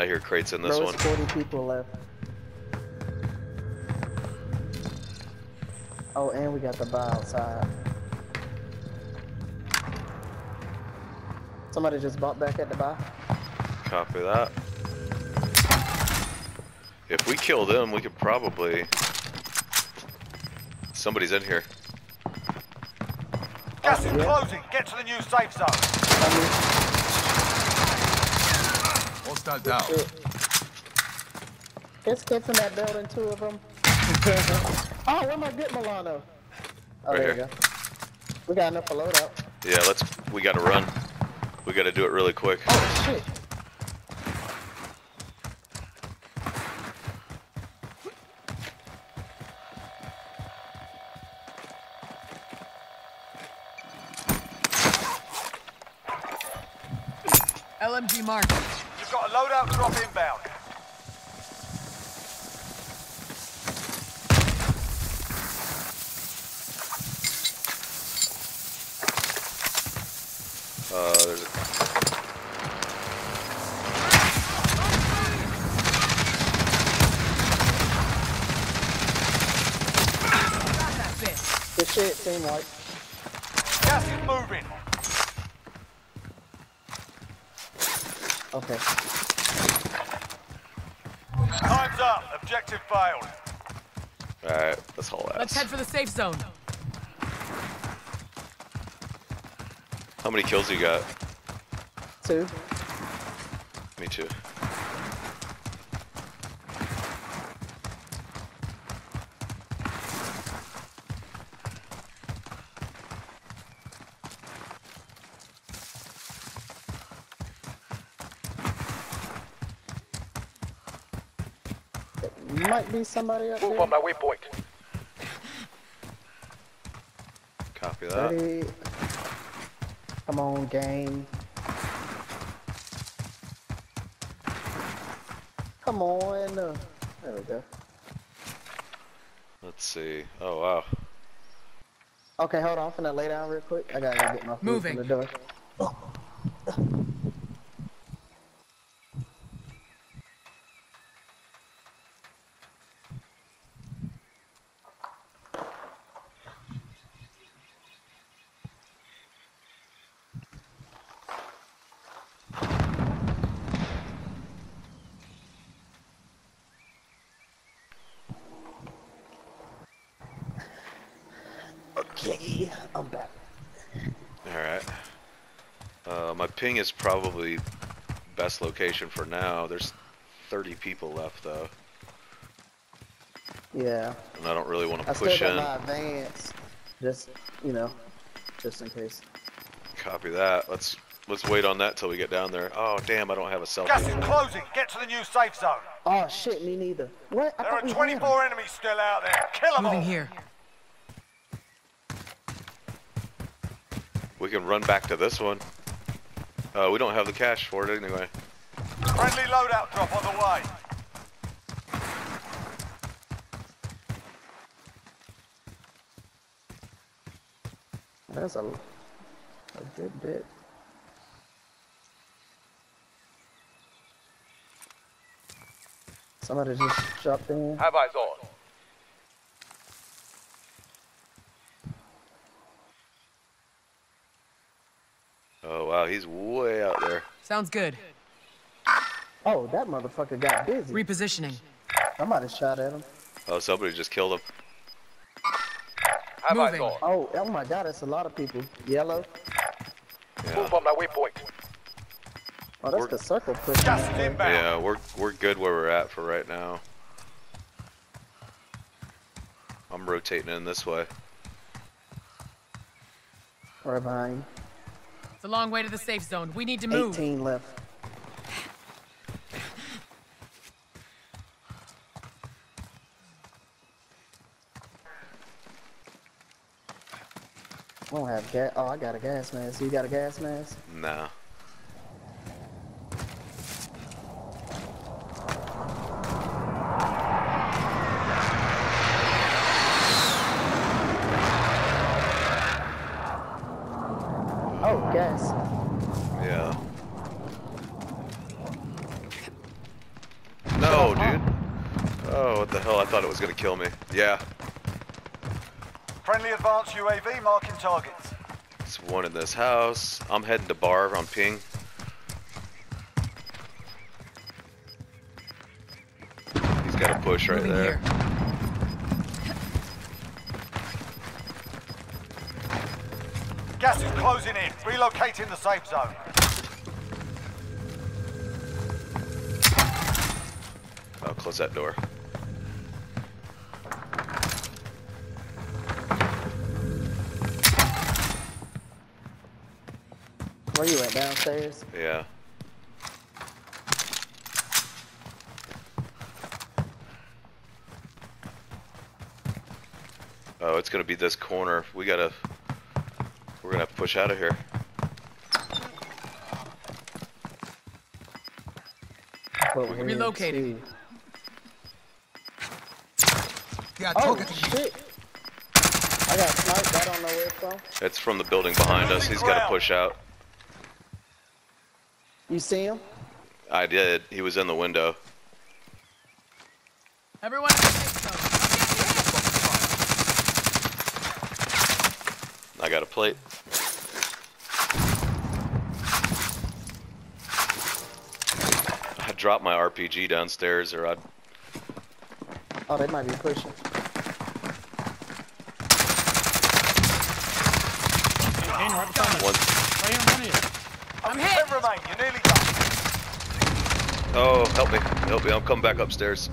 I hear crates in this Bro, one. it's 40 people left. Oh, and we got the bar outside. Somebody just bought back at the bar. Copy that. If we kill them, we could probably. Somebody's in here. Gas is closing. Get to the new safe zone. Hostile down. Shit. There's kids in that building, two of them. oh, where my good Milano? Oh, Right there you go. We got enough for loadout. Yeah, let's. We gotta run. We gotta do it really quick. Oh, shit. LMG marked. You've got a loadout drop inbound. Uh, there's a. That's it. Shit, team white. Gas is moving. Okay. Time's up. Objective failed. Alright, let's haul ass. Let's head for the safe zone. How many kills you got? Two. Me too. Might be somebody up Move there. on my waypoint. Copy that. 30. Come on, game. Come on. uh, There we go. Let's see. Oh wow. Okay, hold on. I'm finna lay down real quick. I gotta get my food Moving. from the door. Okay, I'm back. Alright. Uh, my ping is probably best location for now. There's 30 people left though, Yeah, and I don't really want I to still push got in. my advance. Just, you know, just in case. Copy that. Let's let's wait on that till we get down there. Oh damn, I don't have a cell Gas is closing. Get to the new safe zone. Oh shit, me neither. What? I There are 24 enemies still out there. Kill them all. Moving here. We can run back to this one. Uh, we don't have the cash for it anyway. Friendly loadout drop on the way. That's a, a good bit. Somebody just jumped in. Have eyes on. Oh wow, he's way out there. Sounds good. Oh, that motherfucker got busy. Repositioning. Somebody shot at him. Oh, somebody just killed him. Have Moving. Oh, oh my god, that's a lot of people. Yellow. Yeah. Move on my waypoint. Oh, that's We're- the circle pushing. Gas that is way. inbound. Yeah, we're we're good where we're at for right now. I'm rotating in this way. Right behind. It's a long way to the safe zone. We need to move. 18 left. I don't have gas. Oh, I got a gas mask. You got a gas mask? Nah. Oh, gas. Yeah. No, dude. Oh, what the hell? I thought it was gonna kill me. Yeah, Friendly advanced UAV marking targets. it's one in this house. I'm heading to bar on ping. He's got a push right Moving there. here. Gas is closing in. Relocating the safe zone. I'll close that door. Where you at? Downstairs? Yeah. Oh, it's gonna be this corner. We gotta. We're gonna have to push out of here. Put here, Relocating. Yeah, Oh, talking to you. shit. I got sniped. I don't know where it's from. It's from the building behind us. He's gotta push out. You see him? I did. He was in the window. Everyone in the safe zone. I got a plate. Dropped my RPG downstairs, or I'd. Oh, they might be pushing. Kane, right beside. One, Right here in front of you. I'm Only hit. ten remain. You're nearly done. oh, help me! Help me! I'm coming back upstairs.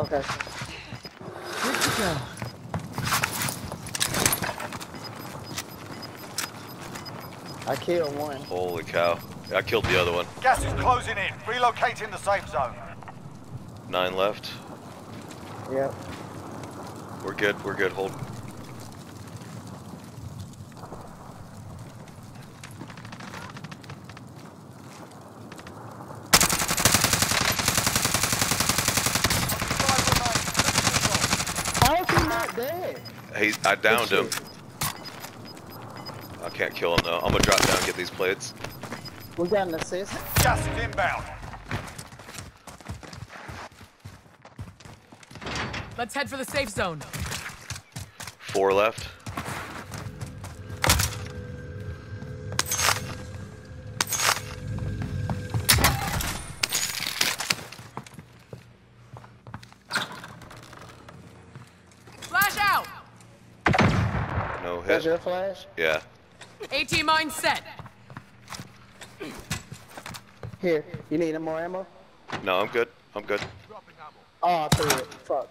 Okay. Good to go. I killed one. Holy cow! I killed the other one. Gas is closing in. Relocating the safe zone. Nine left. Yep. We're good. We're good. Hold. Five remain. How is he? He, I downed him. I can't kill him though. I'm gonna drop down and get these plates. We got an assist. Gas is inbound. Let's head for the safe zone. Four left. Flash out. No That's hit. your flash? Yeah. AT mine set. Here. You need any more ammo? No, I'm good. I'm good. Oh, I threw it. Fuck.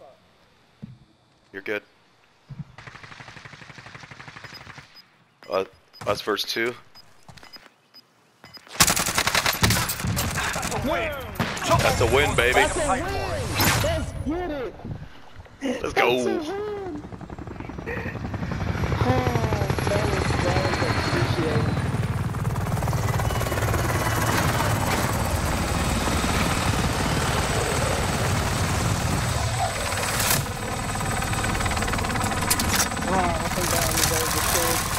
You're good. Uh, us first two. That's a win. That's a win, baby. That's a win! Let's get it! Let's That's a go. win! Oh, that was, that was appreciated. Wow, I think that deserves a sword.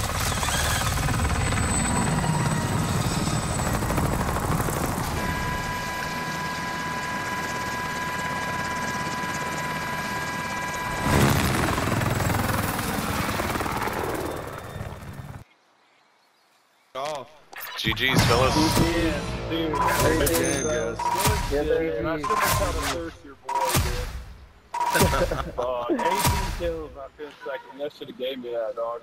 GG's, fellas. Dude, Good game, guys. Yeah, And uh, 18 kills, not 10 seconds. That should have gave me that, dog.